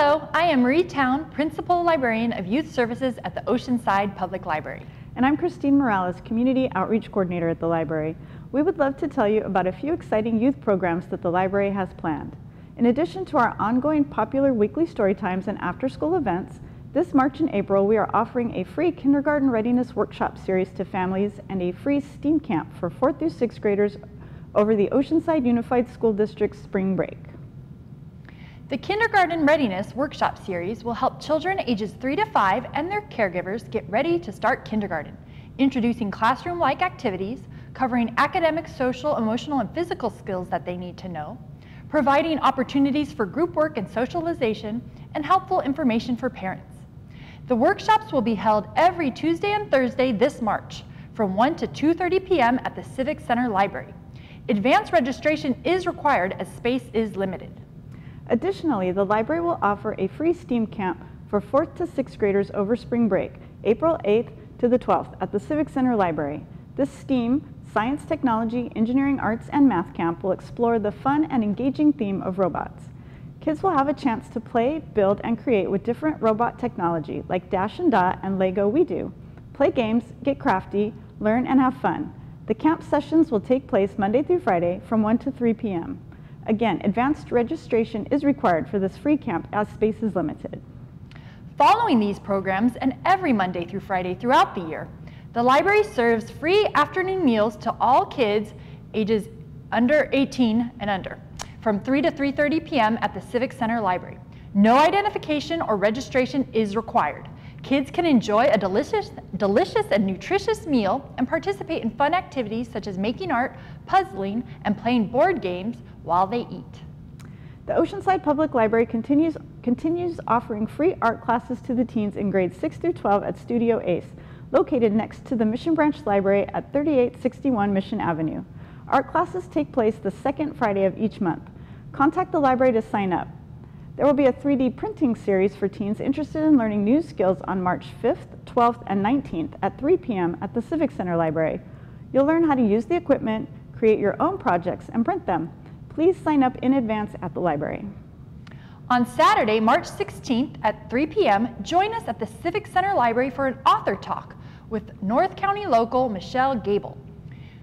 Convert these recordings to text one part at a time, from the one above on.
Hello, I am Marie Town, Principal Librarian of Youth Services at the Oceanside Public Library. And I'm Christine Moralez, Community Outreach Coordinator at the library. We would love to tell you about a few exciting youth programs that the library has planned. In addition to our ongoing popular weekly story times and after-school events, this March and April we are offering a free kindergarten readiness workshop series to families and a free STEAM camp for 4th through 6th graders over the Oceanside Unified School District spring break. The Kindergarten Readiness Workshop Series will help children ages 3 to 5 and their caregivers get ready to start kindergarten, introducing classroom-like activities, covering academic, social, emotional, and physical skills that they need to know, providing opportunities for group work and socialization, and helpful information for parents. The workshops will be held every Tuesday and Thursday this March from 1 to 2.30 p.m. at the Civic Center Library. Advanced registration is required as space is limited. Additionally, the library will offer a free STEAM camp for 4th to 6th graders over spring break, April 8th to the 12th at the Civic Center Library. This STEAM, Science, Technology, Engineering, Arts, and Math camp will explore the fun and engaging theme of robots. Kids will have a chance to play, build, and create with different robot technology like Dash and Dot and Lego WeDo. Play games, get crafty, learn, and have fun. The camp sessions will take place Monday through Friday from 1 to 3 p.m. Again, advanced registration is required for this free camp as space is limited. Following these programs and every Monday through Friday throughout the year, the library serves free afternoon meals to all kids ages under 18 and under from 3 to 3.30 p.m. at the Civic Center Library. No identification or registration is required. Kids can enjoy a delicious, delicious and nutritious meal and participate in fun activities such as making art, puzzling, and playing board games while they eat. The Oceanside Public Library continues, continues offering free art classes to the teens in grades 6 through 12 at Studio Ace, located next to the Mission Branch Library at 3861 Mission Avenue. Art classes take place the second Friday of each month. Contact the library to sign up. There will be a 3D printing series for teens interested in learning new skills on March 5th, 12th, and 19th at 3 p.m. at the Civic Center Library. You'll learn how to use the equipment, create your own projects, and print them. Please sign up in advance at the library. On Saturday, March 16th at 3 p.m., join us at the Civic Center Library for an author talk with North County local Michelle Gable.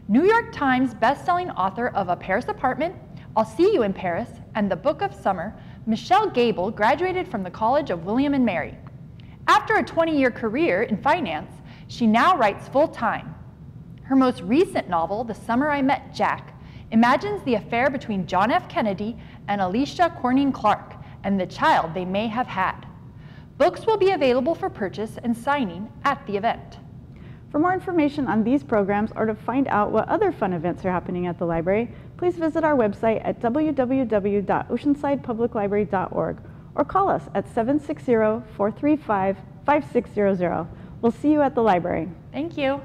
New York Times bestselling author of A Paris Apartment, I'll See You in Paris, and The Book of Summer, Michelle Gable graduated from the College of William and Mary. After a 20-year career in finance, she now writes full-time. Her most recent novel, The Summer I Met Jack, imagines the affair between John F. Kennedy and Alicia Corning Clark and the child they may have had. Books will be available for purchase and signing at the event. For more information on these programs or to find out what other fun events are happening at the library, please visit our website at www.oceansidepubliclibrary.org or call us at 760-435-5600. We'll see you at the library. Thank you.